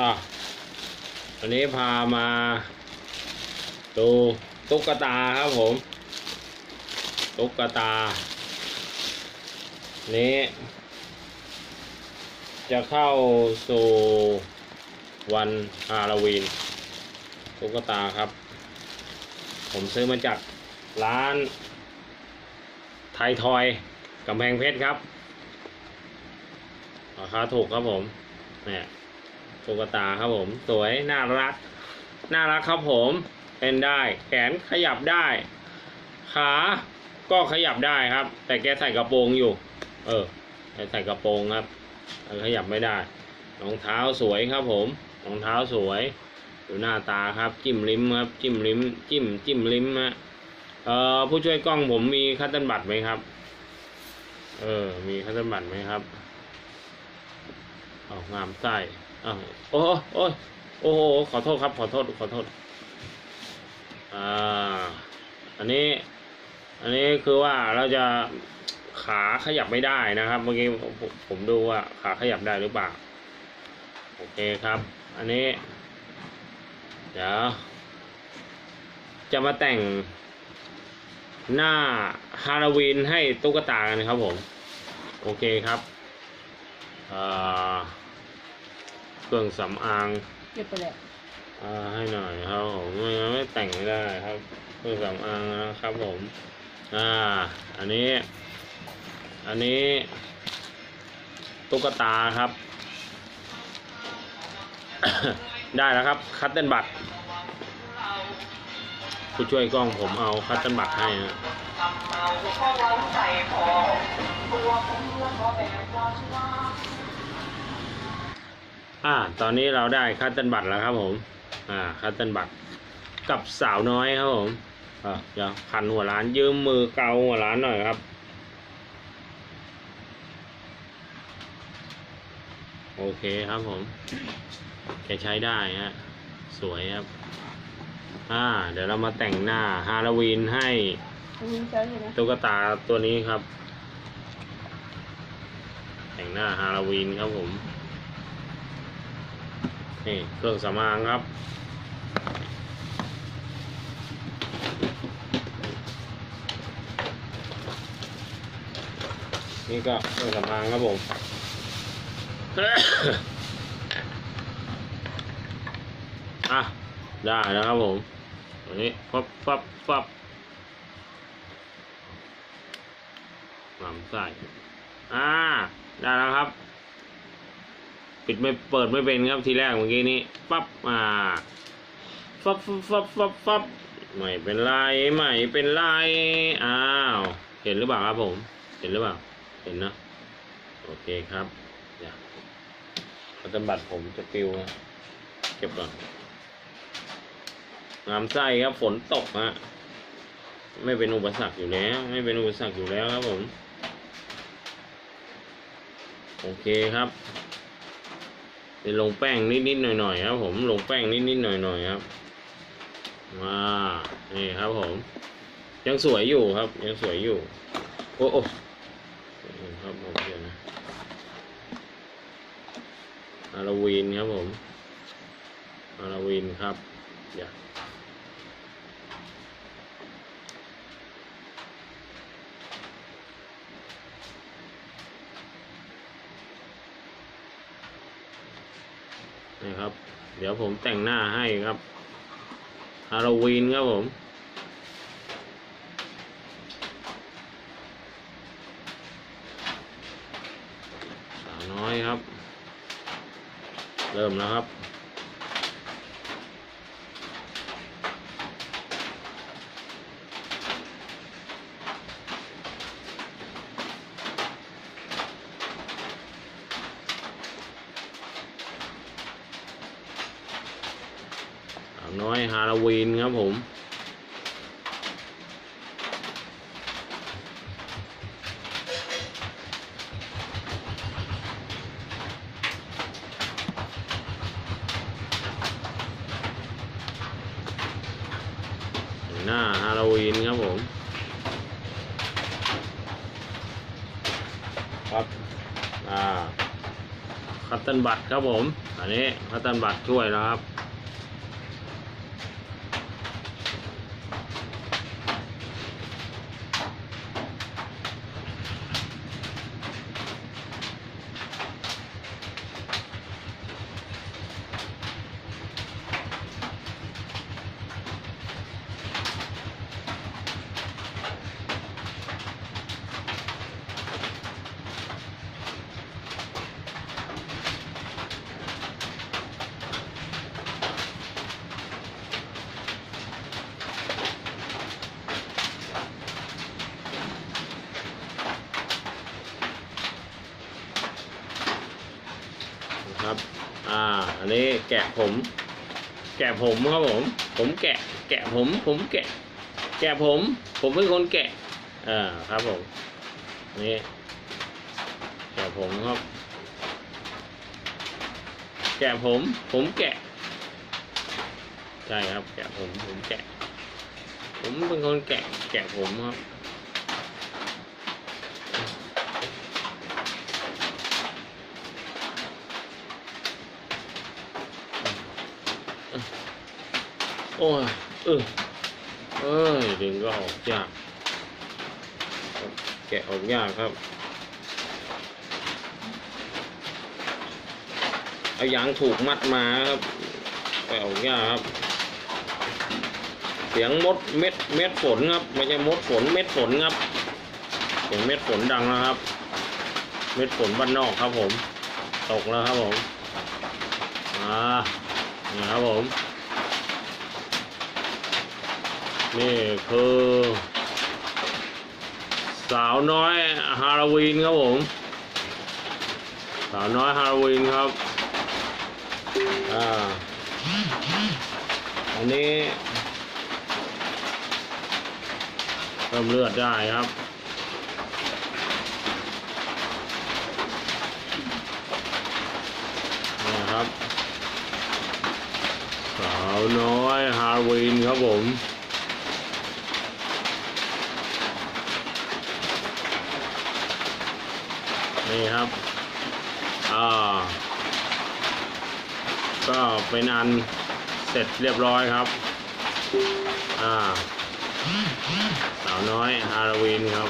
อะวันนี้พามาดูตุ๊กตาครับผม ตุ๊กตา นี้ จะเข้าสู่วันฮาโลวีน ตุ๊กตาครับ ผมซื้อมาจากร้าน ไทยทอยกำแพงเพชรครับราคาถูกครับผมเนี่ย ตุ๊กตาครับผม สวยน่ารัก น่ารักครับผมเป็นได้ แขนขยับได้ ขาก็ขยับได้ครับ แต่แกใส่กระโปรงอยู่ เออใส่กระโปรงครับขยับไม่ได้รองเท้าสวยครับผมรองเท้าสวยดูหน้าตาครับ จิ้มลิ้มครับ จิ้มลิ้ม จิ้ม จิ้มลิ้มฮะเอ่อผู้ช่วยกล้องผมมีคัตเติ้ลบัตรไหมครับ เออ มีคัตเติ้ลบัตรไหมครับเอางามไส้ อ้าโอ้โหโอ้ยโอ้โหขอโทษครับ ขอโทษ ขอโทษ อ่า อันนี้ อันนี้คือว่าเราจะขาขยับไม่ได้นะครับ เมื่อกี้ผมผมดูว่าขาขยับได้หรือเปล่า โอเคครับ อันนี้ เดี๋ยว จะมาแต่งหน้าฮาโลวีนให้ตุ๊กตากันครับผม โอเคครับ อ่า เครื่องสำอางเก็บไปแล้วอ่าให้หน่อยครับผมไม่งั้นไม่แต่งไม่ได้ครับ เครื่องสำอางนะครับผม อ่า อันนี้ อันนี้ตุ๊กตาครับ ได้แล้วครับ คัตเติ้ลบัตผู้ช่วยกล้องผมเอา cotton bud ให้นะ อ่า ตอนนี้เราได้ cotton bud แล้วครับผม อ่า cotton bud กับสาวน้อยครับผมอ่าเดี๋ยวพันหัวร้านยืมมือเกาหัวร้านหน่อยครับ โอเคครับผม แกใช้ได้ฮะ สวยครับ อ่า เดี๋ยวเรามาแต่งหน้าฮาโลวีนให้อันนี้ใช้อยู่นะตุ๊กตาตัวนี้ครับ แต่งหน้าฮาโลวีนครับผม นี่เครื่องสำอางครับ นี่ก็เครื่องสำอางครับผม อะ ได้แล้วครับผมตัวนี้ฟับฟับฟับลำไส้อ่า ได้แล้วครับ ปิดไม่เปิดไม่เป็นครับทีแรกเมื่อกี้นี้ปั๊บอ่าฟับฟับฟับฟับฟับไม่เป็นไรไม่เป็นไรอ้าวเห็นหรือเปล่าครับผม เห็นหรือเปล่า เห็นนะโอเคครับเดี๋ยวพัตบัตรผมจะปิวเก็บก่อนงามไส้ครับฝนตกฮะไม่เป็นอุปสรรคอยู่แล้ว ไม่เป็นอุปสรรคอยู่แล้วครับผม โอเคครับ เป็นลงแป้งนิดๆหน่อยๆครับ ผมลงแป้งนิดๆหน่อยๆครับมานี่ครับผม ยังสวยอยู่ครับ ยังสวยอยู่ โอ้โอ้ครับผมเดี๋ยวนะฮาโลวีนครับผมฮาโลวีนครับ อย่า นี่ครับ เดี๋ยวผมแต่งหน้าให้ครับฮาโลวีนครับผมสาวน้อยครับ เริ่มแล้วครับ สาวน้อย ฮาโลวีนครับผม หน้าฮาโลวีนครับผมครับ อ่าคัตเตนบัตครับผม อันนี้คัตเตนบัตช่วยนะครับ อันนี้แกะผม แกะผมครับผม ผมแกะ แกะผม ผมแกะ แกะผม ผมเป็นคนแกะอ่าครับผมนี่แกะผมครับ แกะผม ผมแกะ ใช่ครับ แกะผม ผมแกะ ผมเป็นคนแกะ แกะผมครับ โอ้ยเออเอ้ยดึงก็ออกยาก แกะออกยากครับ เอายางถูกมัดมาครับแกะออกยากครับ เสียงมดเม็ดเม็ดฝนครับ ไม่ใช่มดฝนเม็ดฝนครับ เสียงเม็ดฝนดังนะครับ เม็ดฝนบ้านนอกครับผม ตกแล้วครับผม อ่านี่ครับผม นี่คือ สาวน้อยฮาโลวีนครับผม สาวน้อยฮาโลวีนครับ อ่า อันนี้เพิ่มเลือดได้ครับนี่ครับ สาวน้อยฮาโลวีนครับผม นี่ครับอ่าก็เป็นอันเสร็จเรียบร้อยครับ อ่า สาวน้อยฮาโลวีนครับ